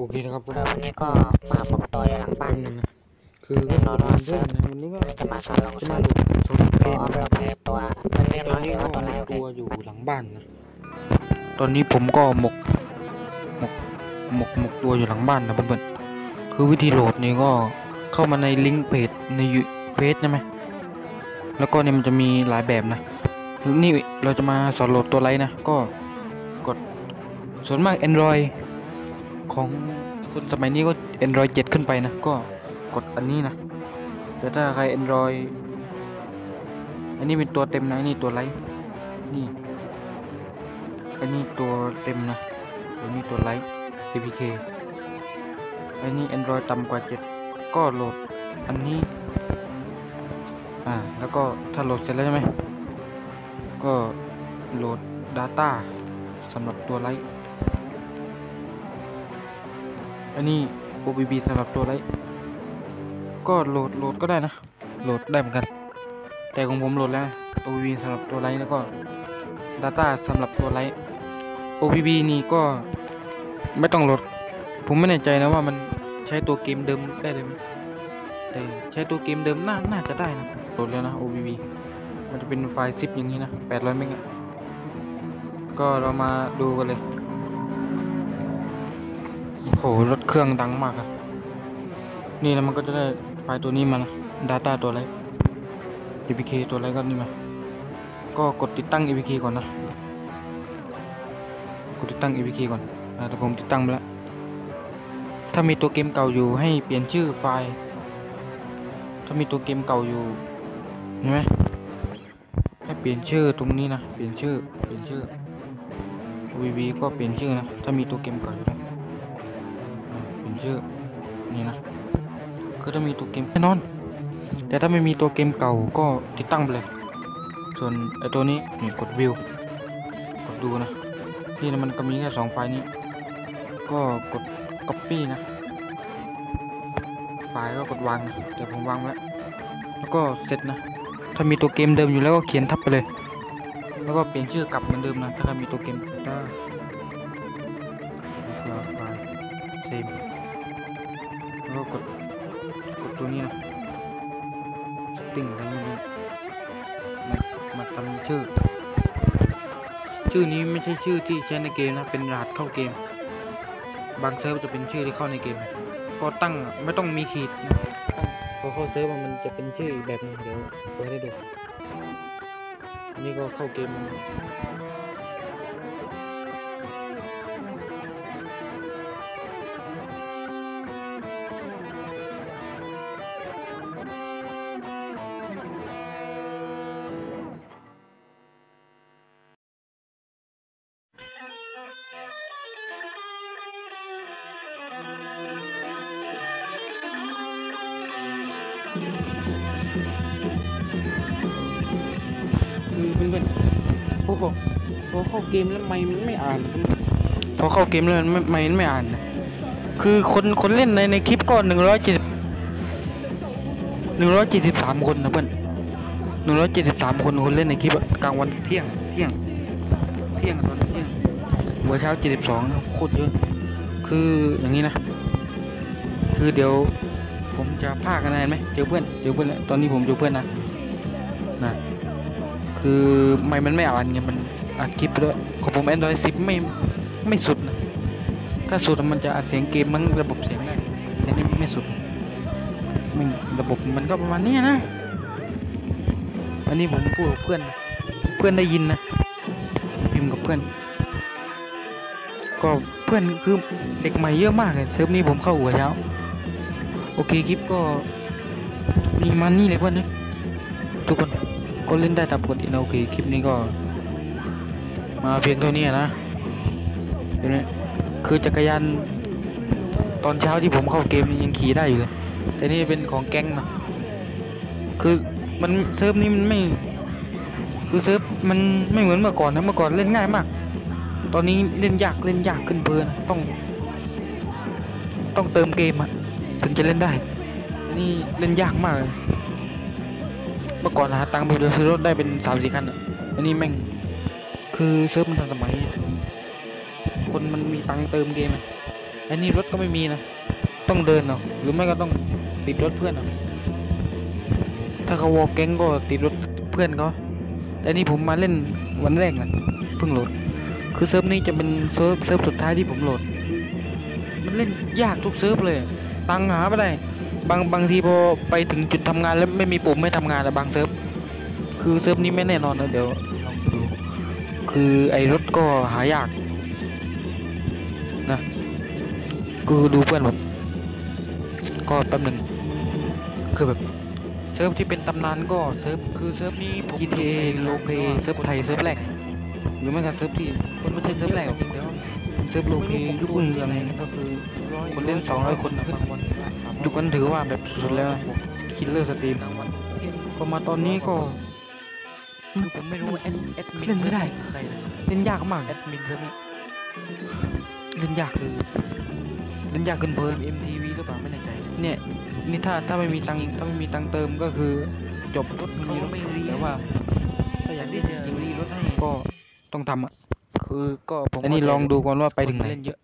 โอเคนะครับผมคือวันนี้ก็มาปรากฏตัวอยู่หลังบ้านแป๊บนึงนะคือก็แน่นอนว่าเรื่องนะวันนี้ก็เราจะมาสอนลงจะเซิมาร์ฟดูชมเกก็มเอานะไปเลยตัวมันเรียกตร้ออนยนี้อยู่ก็ว่าตัวอะไรโอเคตัวอยู่หลังบ้านนะตอนนี้ผมก็หมกหมกหมกหมกตัวอยู่หลังบ้านนะเพื่อนๆคือวิธีโหลดนี่ก็เข้ามาในลิงก์เพจในเฟซใช่ไหมแล้วก็เนี่ยมันจะมีหลายแบบนะนี่เราจะมาสอนโหลดตัวไรนะก็กดส่วนมาก Android ของคนสมัยนี้ก็ Android 7 ขึ้นไปนะ ก็กดอันนี้นะ แต่ถ้าใคร Android อันนี้เป็นตัวเต็มนะ อันนี้ตัวไรนี่ อันนี้ตัวเต็มนะตัวนี้ตัวไลท์ APK อันนี้ Android ต่ำกว่า 7 ก็โหลดอันนี้ อ่า แล้วก็ถ้าโหลดเสร็จแล้วใช่ไหม ก็โหลด Data สำหรับตัว Lite อันนี้ OBB สำหรับตัวไลท์ก็โหลดโหลดก็ได้นะ โหลดได้เหมือนกัน แต่ของผมโหลดแล้ว OBB สำหรับตัว Lite แล้วก็ Data สำหรับตัว Lite OBB นี่ก็ไม่ต้องโหลด ผมไม่แน่ใจนะว่ามันใช้ตัวเกมเดิมได้เลยไหมแต่ใช้ตัวเกมเดิมน่าน่าจะได้นะโหลดแล้วนะ OBB มันจะเป็นไฟล์ซิปอย่างนี้นะ800เมกะก็เรามาดูกันเลย โหรถเครื่องดังมากอะนี่แล้วมันก็จะได้ไฟล์ตัวนี้มานะ Data ตัวอะไร APK ตัวอะไรก็นี่มา ก็กดติดตั้ง APK ก่อนนะ กดติดตั้ง APK ก่อนแต่ผมติดตั้งไปแล้ว ถ้ามีตัวเกมเก่าอยู่ให้เปลี่ยนชื่อไฟล์ ถ้ามีตัวเกมเก่าอยู่เห็นไหมให้เปลี่ยนชื่อตรงนี้นะ เปลี่ยนชื่อ เปลี่ยนชื่อ VB ก็เปลี่ยนชื่อนะ ถ้ามีตัวเกมเก่าอยู่นะ ชื่อนี่นะคือถ้ามีตัวเกมแน่นอน แต่ถ้าไม่มีตัวเกมเก่าก็ติดตั้งไปเลย ส่วนไอตัวนี้นี่กดวิวกดดูนะนี่มันก็มีแค่สองไฟล์นี้ ก็กด copy นะ ไฟล์ก็กดวางนะเดี๋ยวผมวางไว้วแล้วก็เสร็จนะ ถ้ามีตัวเกมเดิมอยู่แล้วก็เขียนทับไปเลย แล้วก็เปลี่ยนชื่อกลับเหมือนเดิมนะ ถ้ามีตัวเกมได้แล้วก็ไฟล์เซฟ กด กดตัวนี้นะ setting อะไรไม่รู้มามาทำชื่อ ชื่อนี้ไม่ใช่ชื่อที่ใช้ในเกมนะ เป็นรหัสเข้าเกม บางเซิร์ฟจะเป็นชื่อที่เข้าในเกม ก็ตั้งไม่ต้องมีขีดนะพอเข้าเซิร์ฟมันจะเป็นชื่ออีกแบบนึงเดี๋ยวเปิดให้ดูนนี้ก็เข้าเกม คือเพื่อนๆพอเข้าพอเข้าเกมแล้วไม่มันไม่อ่านพอเข้าเกมแล้วไม่ไม่ไม่อ่านนะคือคนคนเล่นในในคลิปก็หนึ่งร้อยเจ็ดหนึ่งร้อยเจ็ดสิบสามคนนะเพื่อนหนึ่งร้อยเจ็ดสิบสามคนคนเล่นในคลิปกลางวันเที่ยงเที่ยง เที่ยงตอนเที่ยงหัวเช้าเจ็ดสิบสองโคตรเยอะ คืออย่างนี้นะ คือเดี๋ยว ผมจะพากันนะเห็นไหมเจอเพื่อนเจอเพื่อนตอนนี้ผมเจอเพื่อนนะนะคือไม่มันไม่อ่านไงมันอัดคลิปไปด้วยของผม Android 10ไม่ไม่สุดนะถ้าสุดมันจะอัดเสียงเกมมันระบบเสียงได้แต่นี่ไม่สุดมันระบบมันก็ประมาณนี้นะอันนี้ผมพูดกับเพื่อนนะเพื่อนได้ยินนะพิมพ์กับเพื่อน ก็เพื่อนคือเด็กใหม่เยอะมากเลยเซิร์ฟนี้ผมเข้าหัวเช้า อเคคลิปก็มีมันนี่เลยเพื่อนนะทุกคนก็เล่นได้ตามปกตินะโอเคคลิปนี้ก็ มาเพียงเท่านี้นะเห็นไหมคือจักรยานตอนเช้าที่ผมเข้าเกมยังขี่ได้อยู่เลยแต่นี่เป็นของแก๊งนะคือมันเซิร์ฟนี้มันไม่ คือเซิร์ฟมันไม่เหมือนเมื่อก่อนนะเมื่อก่อนเล่นง่ายมาก ตอนนี้เล่นยากเล่นยากขึ้นเพลินนะต้อง ต้องเติมเกมอะ ถึงจะเล่นได้อันนี่เล่นยากมาก เมื่อก่อนหาตังค์ไปเดินซื้อรถได้เป็นสามสี่คันอะ อันนี้แม่ง คือเซิร์ฟมันทันสมัย คนมันมีตังค์เติมเกมอันนี้รถก็ไม่มีนะ ต้องเดินเอาะหรือไม่ก็ต้องติดรถเพื่อนเอาถ้าเขา war แก๊งก็ติดรถเพื่อนเขาแต่นี่ผมมาเล่นวันแรกนะเพิ่งโหลด คือเซิร์ฟนี้จะเป็นเซิร์ฟเซิร์ฟสุดท้ายที่ผมโหลด มันเล่นยากทุกเซิร์ฟเลย ตังหาไม่ได้บางบางทีพอไปถึงจุดทำงานแล้วไม่มีปุ่มไม่ทำงานอะบางเซิร์ฟคือเซิร์ฟนี้ไม่แน่นอนนะเดี๋ยวลองดูคือไอรถก็หายากนะกูดูเพื่อนผมก็แป๊บหนึ่งคือแบบเซิร์ฟที่เป็นตำนานก็เซิร์ฟคือเซิร์ฟนี้ผม GTA โลเปเซิร์ฟไทยเซิร์ฟแรก หรือไม่ก็เซิร์ฟที่คนไม่ใช่เซิร์ฟแรกหรอกจริงๆแล้วเซิร์ฟ roleplay ยุครุ่งเรืองก็คือคนเล่นสองร้อยคนนะขึ้นยุคนั้นถือว่าแบบสุดๆแล้ว killer stream ก็มาตอนนี้ก็คือผมไม่รู้แอดแอดมินเล่นไม่ได้ใครเล่นยากมากแอดมินเซิร์ฟนี้เล่นยากคือเล่นยากเกินเพลิน MTV หรือเปล่าไม่แน่ใจ เนี่ยนี่ถ้าถ้าไม่มีตังค์ถ้าไม่มีตังค์เติมก็คือจบรถเขาไม่รีแต่ว่าถ้าอยากได้จริงๆรีรถให้ก็ ต้องทำอะ คือก็ผมอันนี้ลองดูก่อนว่าไปถึงไหนเล่นเยอะ